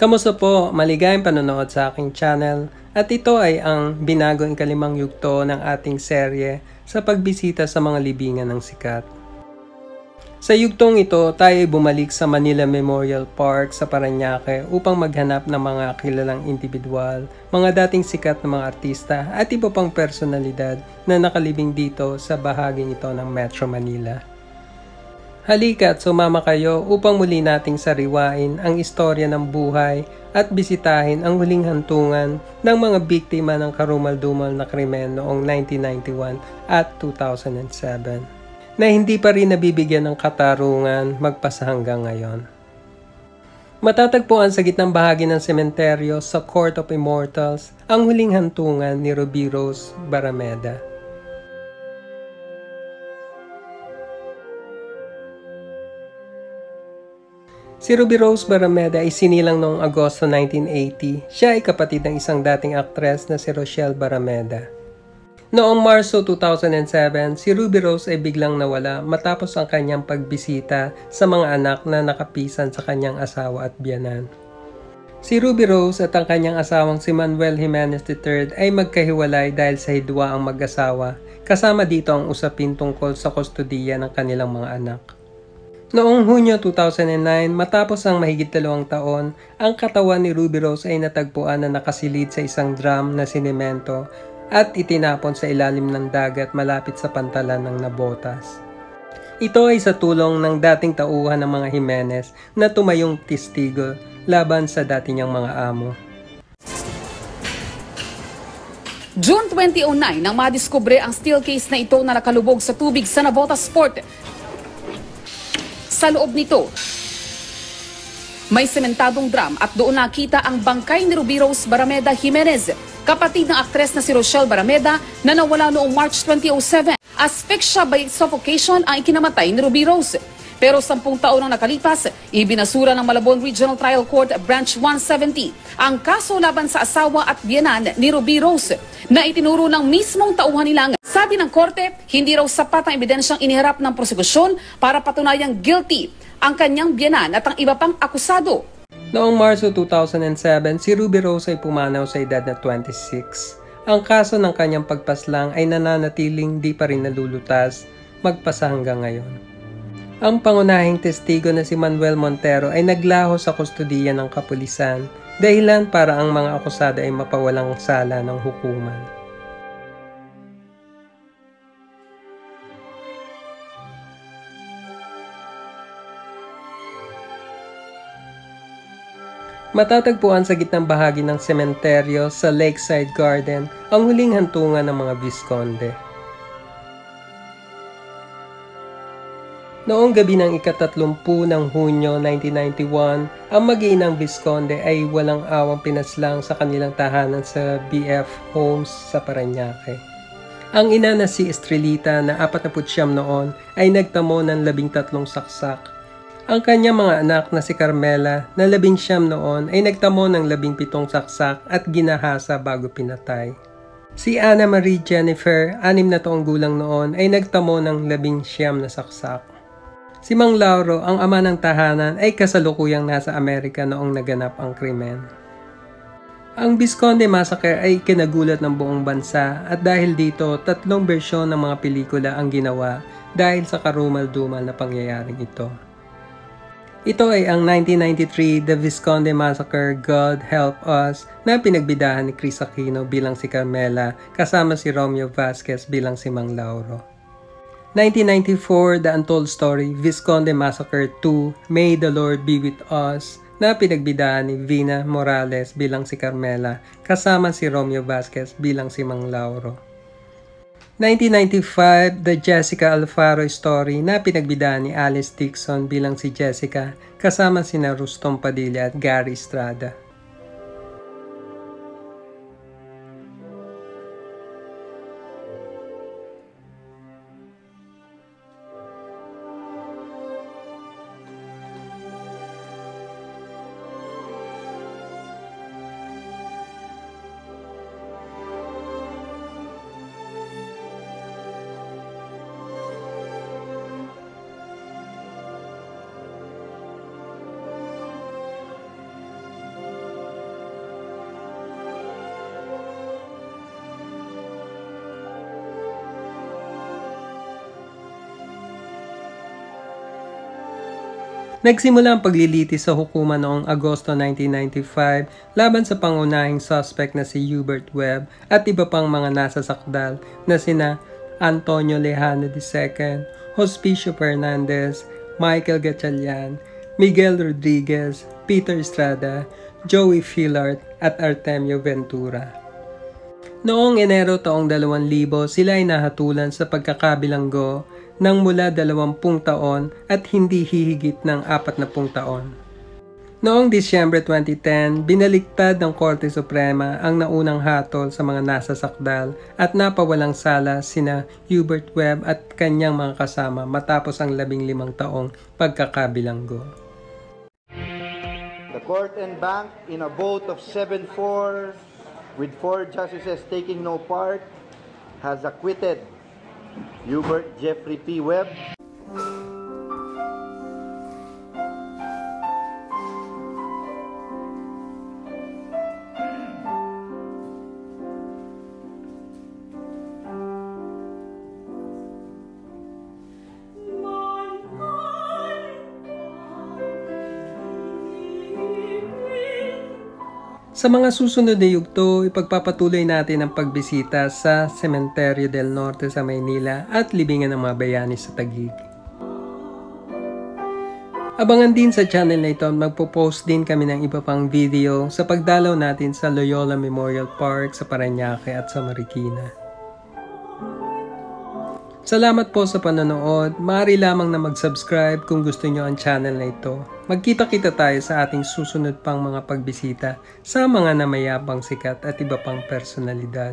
Kamusta po? Maligayang panonood sa aking channel at ito ay ang binagong ikalimang yugto ng ating serye sa pagbisita sa mga libingan ng sikat. Sa yugtong ito, tayo ay bumalik sa Manila Memorial Park sa Paranaque upang maghanap ng mga kilalang individual, mga dating sikat na mga artista at iba pang personalidad na nakalibing dito sa bahaging ito ng Metro Manila. Halika at sumama kayo upang muli nating sariwain ang istorya ng buhay at bisitahin ang huling hantungan ng mga biktima ng karumal-dumal na krimen noong 1991 at 2007 na hindi pa rin nabibigyan ng katarungan magpasa hanggang ngayon. Matatagpuan sa gitnang bahagi ng sementeryo sa Court of Immortals ang huling hantungan ni Ruby Rose Barameda Si Ruby Rose Barameda ay sinilang noong Agosto 1980. Siya ay kapatid ng isang dating aktres na si Rochelle Barameda. Noong Marso 2007, si Ruby Rose ay biglang nawala matapos ang kanyang pagbisita sa mga anak na nakapisan sa kanyang asawa at biyanan. Si Ruby Rose at ang kanyang asawang si Manuel Jimenez III ay magkahiwalay dahil sa hidwa ang mag-asawa, kasama dito ang usapin tungkol sa kustodiya ng kanilang mga anak. Noong Hunyo 2009, matapos ang mahigit dalawang taon, ang katawan ni Ruby Rose ay natagpuan na nakasilid sa isang drum na sinemento at itinapon sa ilalim ng dagat malapit sa pantalan ng Nabotas. Ito ay sa tulong ng dating tauhan ng mga Jimenez na tumayong testigo laban sa dati niyang mga amo. June 2009 nang madiskubre ang steel case na ito na nakalubog sa tubig sa Nabotas Port sa loob nito, may sementadong drum at doon nakita ang bangkay ni Ruby Rose Barameda Jimenez, kapatid ng aktres na si Rochelle Barameda na nawala noong March 2007. Asphyxia by suffocation ang ikinamatay ni Ruby Rose. Pero sampung taon ang nakalipas, ibinasura ng Malabon Regional Trial Court Branch 170 ang kaso laban sa asawa at biyanan ni Ruby Rose na itinuro ng mismong tauhan nilang sabi ng korte, hindi raw sapat ang ebidensyang iniharap ng prosekusyon para patunayang guilty ang kanyang biyanan at ang iba pang akusado. Noong Marso 2007, si Ruby Rose ay pumanaw sa edad na 26. Ang kaso ng kanyang pagpaslang ay nananatiling di pa rin nalulutas magpasa hanggang ngayon. Ang pangunahing testigo na si Manuel Montero ay naglaho sa kustodiya ng kapulisan dahilan para ang mga akusado ay mapawalang sala ng hukuman. Matatagpuan sa gitnang bahagi ng sementeryo sa Lakeside Garden ang huling hantungan ng mga Visconde. Noong gabi ng ikatatlumpu ng Hunyo 1991, ang mag-iinang Visconde ay walang awang pinaslang sa kanilang tahanan sa BF Homes sa Paranaque. Ang ina na si Estrelita na 49 noon ay nagtamo ng labing tatlong saksak ang kanyang mga anak na si Carmela na labing siyam noon ay nagtamo ng labing pitong saksak at ginahasa bago pinatay. Si Anna Marie Jennifer, anim na taong gulang noon, ay nagtamo ng labing siyam na saksak. Si Mang Lauro, ang ama ng tahanan, ay kasalukuyang nasa Amerika noong naganap ang krimen. Ang Visconde Massacre ay kinagulat ng buong bansa at dahil dito, tatlong bersyon ng mga pelikula ang ginawa dahil sa karumal-dumal na pangyayaring ito. Ito ay ang 1993 The Visconde Massacre God Help Us na pinagbidahan ni Chris Aquino bilang si Carmela kasama si Romeo Vasquez bilang si Mang Lauro. 1994 The Untold Story Visconde Massacre 2 May the Lord Be With Us na pinagbidahan ni Vina Morales bilang si Carmela kasama si Romeo Vasquez bilang si Mang Lauro. 1995, The Jessica Alfaro Story na pinagbidahan ni Alice Dixon bilang si Jessica kasama sina Rustom Padilla at Gary Estrada. Nagsimula ang paglilitis sa hukuman noong Agosto 1995 laban sa pangunahing suspect na si Hubert Webb at iba pang mga nasa sakdal na sina Antonio Lejano II, Hospicio Fernandez, Michael Gatchalian, Miguel Rodriguez, Peter Estrada, Joey Fillard at Artemio Ventura. Noong Enero taong 2000, sila ay nahatulan sa pagkakabilanggo ng mula 20 taon at hindi hihigit ng 40 taon. Noong Disyembre 2010, binaliktad ng Korte Suprema ang naunang hatol sa mga nasa sakdal at napawalang sala sina Hubert Webb at kanyang mga kasama matapos ang labing limang taong pagkakabilanggo. The court and bank in a vote of 7-4 with four justices taking no part has acquitted Hubert Jeffrey P. Webb. Sa mga susunod na yugto, ipagpapatuloy natin ang pagbisita sa Cementerio del Norte sa Maynila at libingan ng mga bayani sa Taguig. Abangan din sa channel na ito magpo-post din kami ng iba pang video sa pagdalaw natin sa Loyola Memorial Park sa Paranaque at sa Marikina. Salamat po sa panonood. Maaari lamang na mag-subscribe kung gusto nyo ang channel na ito. Magkita-kita tayo sa ating susunod pang mga pagbisita sa mga namayabang sikat at iba pang personalidad.